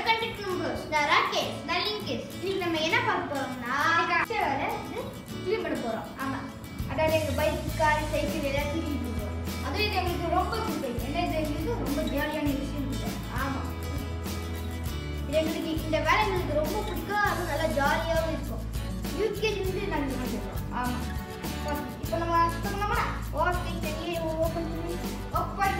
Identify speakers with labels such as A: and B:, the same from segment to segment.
A: Welcome நம்ம என்ன பார்க்க போறோம்னா
B: வேலை பண்ண போறோம்
A: ஆமா அதாவது எங்க பைக் கார் சைக்கிள் எல்லாத்தையும் க்ளீன்
B: அது இது எங்களுக்கு ரொம்ப பிடிக்கும் என்ன இது எங்களுக்கு ரொம்ப ஜாலியான விஷயம்
A: ஆமா இது எங்களுக்கு இந்த வேலை எங்களுக்கு ரொம்ப பிடிக்கும் அதுவும் நல்லா ஜாலியாகவும் இருக்கும் யூகேஜிலேருந்து நாங்கள் பண்ணிடுறோம்
B: ஆமா
A: இப்போ நம்ம சுத்தமாக ஓகே சரி ஓப்பன் பண்ணி ஓப்பன்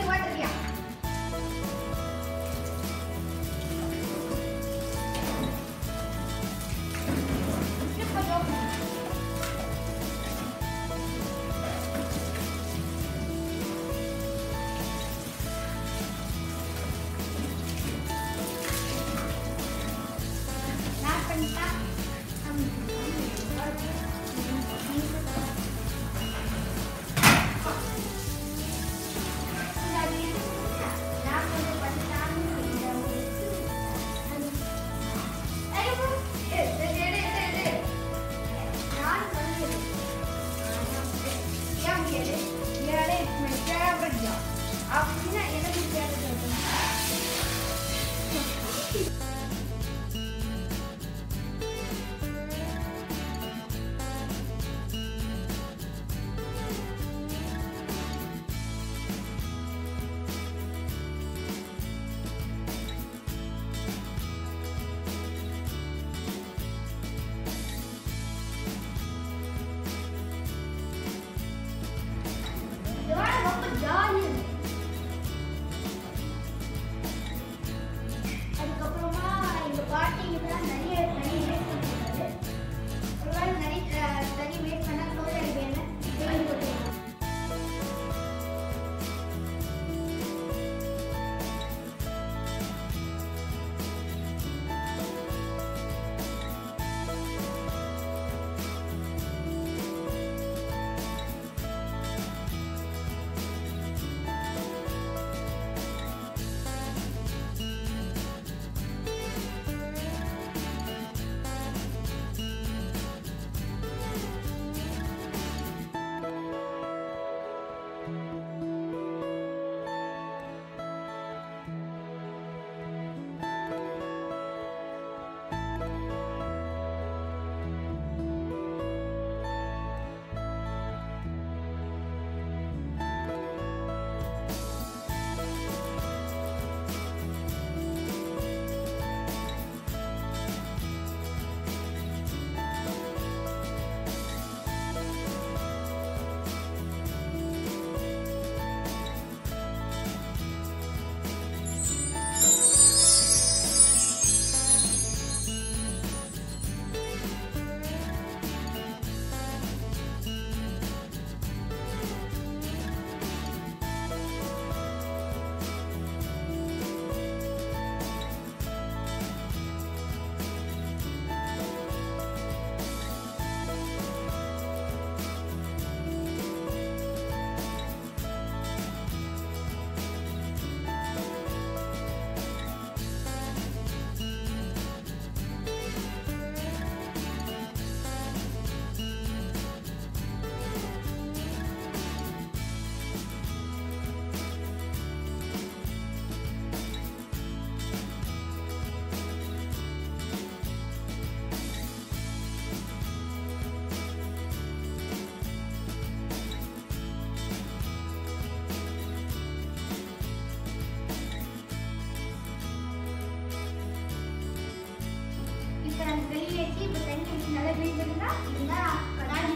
A: தண்ணி இதுதான்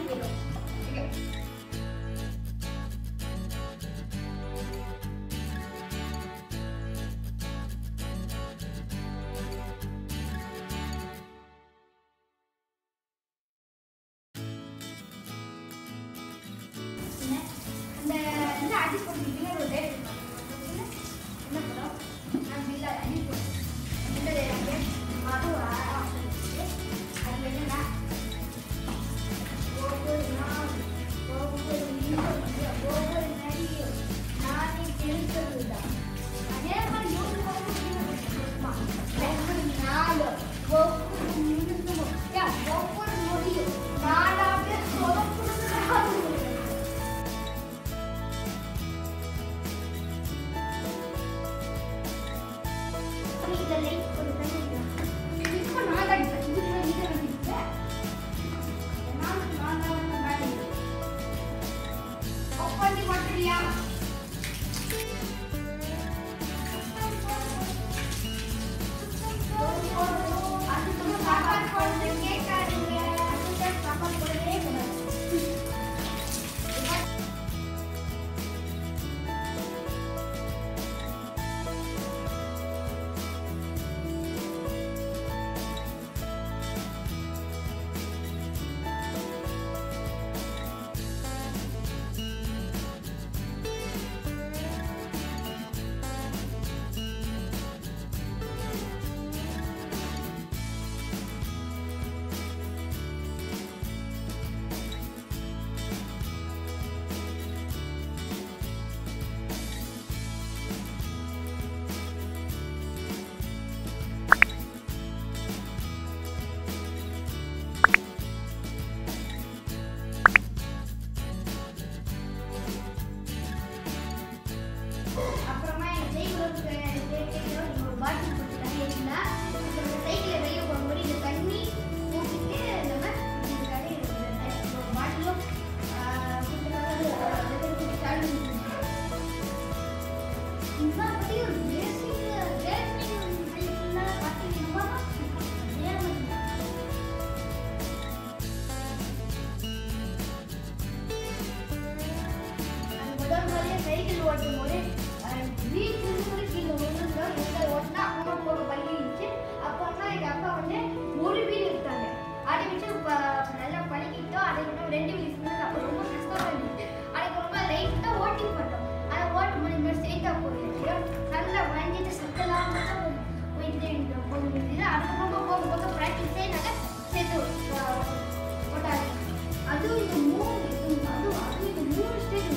A: போயிடும் இந்த
B: இந்த ஒரு
A: ಸ್ಟೇಟು ಒಟ್ಟಾರೆ
B: ಅದು ಇದು ಮೂರು ಅದು ಅದು ಇದು ಮೂರು ಸ್ಟೇಟ್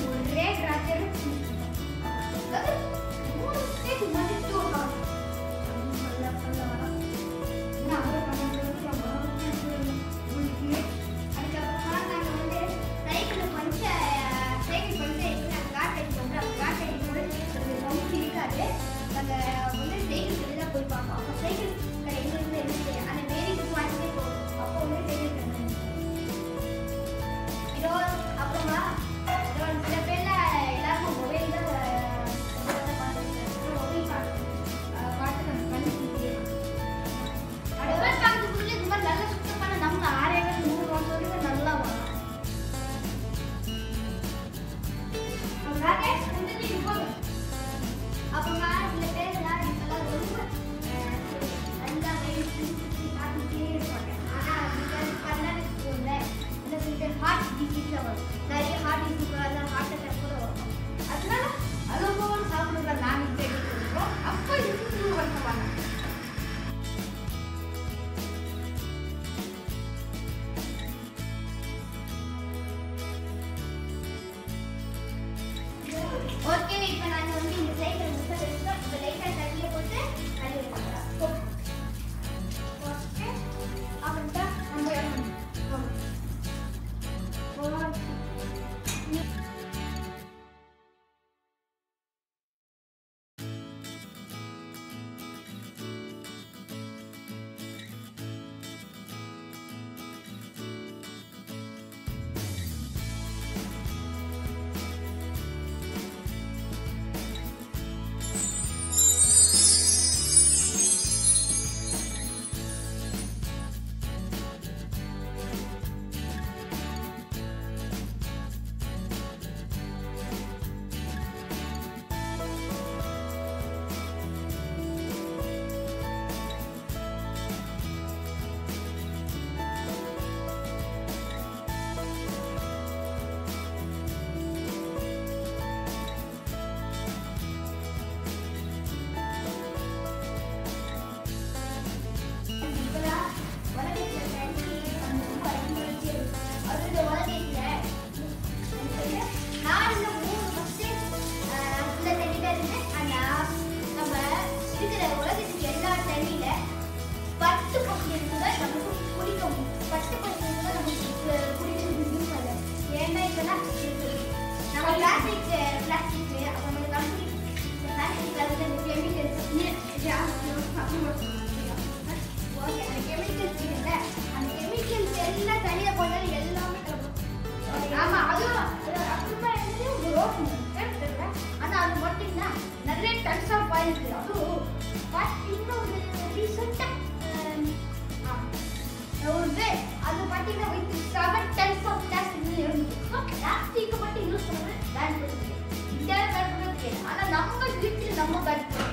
B: ஆனால் நம்ம வீட்டில் நம்ம கற்று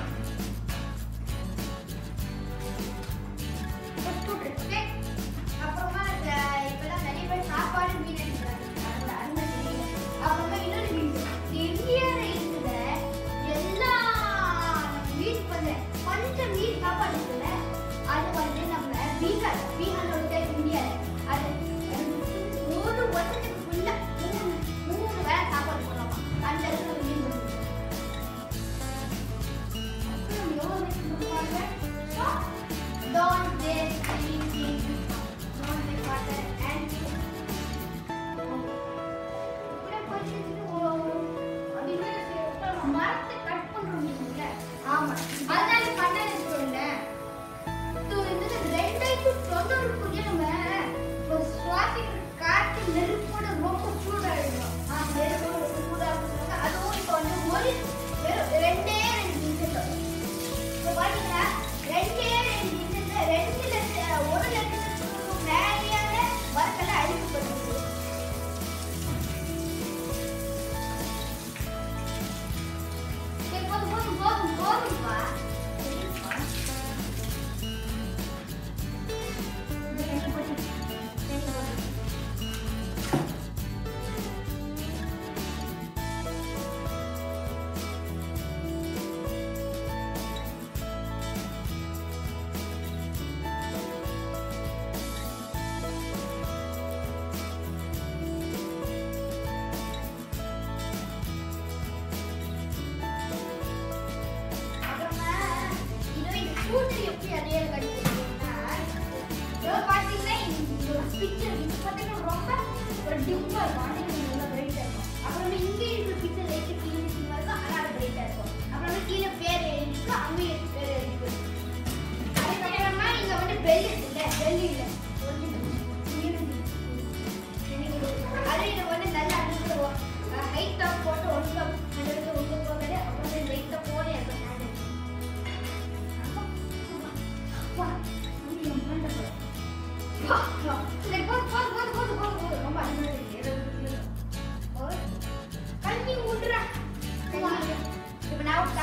B: காற்று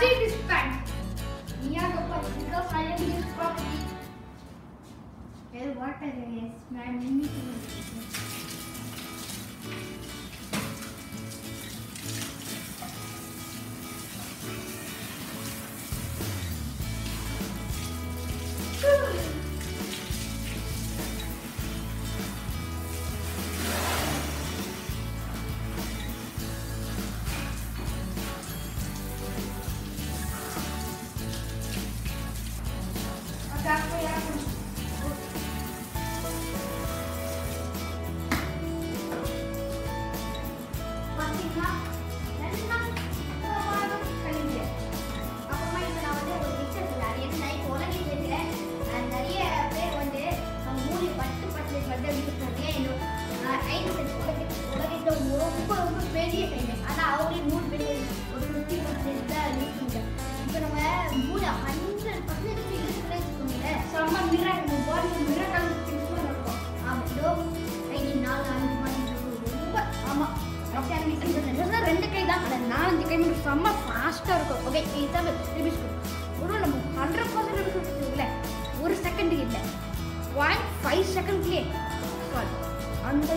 A: See
B: this pant. Near the political science is property.
A: Well, what are
B: the yes, my mini
A: பெரிய ஃபேமஸ் ஆனால் அவரே மூணு பேர் ஒரு ஃபிஃப்டி பர்சன்டேஜ் தான் யூஸ் இப்போ நம்ம மூணு ஹண்ட்ரட் பர்சன்டேஜ் இருக்குன்னு வச்சுக்கோங்க
B: செம்ம மிரா நம்ம பாடி மிரா கலந்து இருக்கும்
A: ஆமாம் இதோ கை நாலு அஞ்சு மாதிரி ரொம்ப
B: ஆமாம் ரெண்டு கை தான். கிடையாது நாலஞ்சு கை மட்டும் செம்ம ஃபாஸ்ட்டாக இருக்கும். ஓகே இதுதான் ரிவிஸ் ஒரு நம்ம ஹண்ட்ரட் பர்சன்ட் ரிவிஸ் வச்சுக்கோங்களேன் ஒரு செகண்டுக்கு இல்லை. ஒன் ஃபைவ் செகண்ட்லேயே சாரி அந்த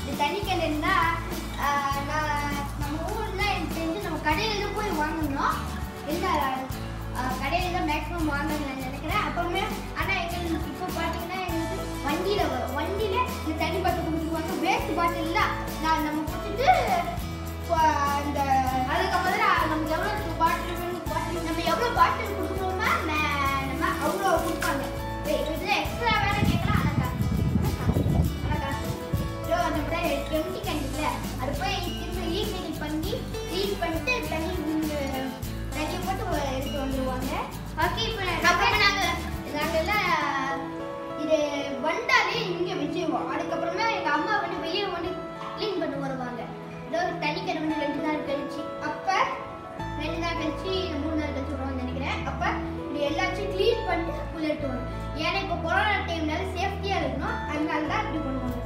A: இந்த தண்ணிக்கல் இருந்தால் நான் நம்ம ஊரில் எனக்கு தெரிஞ்சு நம்ம கடையில் தான் போய் வாங்கணும். இல்லை கடையில் தான் மேக்ஸிமம் வாங்கணும்னு நான் நினைக்கிறேன். அப்புறமே ஆனால் எங்களுக்கு இப்போ பார்த்தீங்கன்னா எங்களுக்கு வண்டியில் வரும். வண்டியில் இந்த தண்ணி பாட்டில் கொடுத்துருவாங்க வேஸ்ட் பாட்டிலில் நான் நம்ம கொடுத்துட்டு இப்போ அந்த அதுக்கப்புறம் நமக்கு எவ்வளோ பாட்டில் பாட்டில் நம்ம எவ்வளோ பாட்டில் கொடுக்குறோமோ நம்ம அவ்வளோ கொடுப்பாங்க. இதில் எக்ஸ்ட்ரா வேலை ட்வெண்ட்டி கண்டிப்பில் அது போய் திரும்ப ரீக்ரியேட் பண்ணி ரீட் பண்ணிட்டு தண்ணி தண்ணி போட்டு எடுத்து வந்துடுவாங்க ஓகே இப்போ நாங்கள் நாங்கள்லாம் இது வந்தாலே இங்கே வச்சுருவோம் அதுக்கப்புறமே எங்கள் அம்மா வந்து வெளியே வந்து க்ளீன் பண்ணி வருவாங்க ஏதோ ஒரு தனிக்கடை வந்து ரெண்டு நாள் கழிச்சு அப்போ ரெண்டு நாள் கழிச்சு மூணு நாள் கழிச்சு வருவாங்கன்னு நினைக்கிறேன் அப்போ இது எல்லாத்தையும் க்ளீன் பண்ணிட்டு உள்ளே வரும். ஏன்னா இப்போ கொரோனா டைம்னால சேஃப்டியாக இருக்கணும். அதனால தான் இப்படி பண்ணுவாங்க.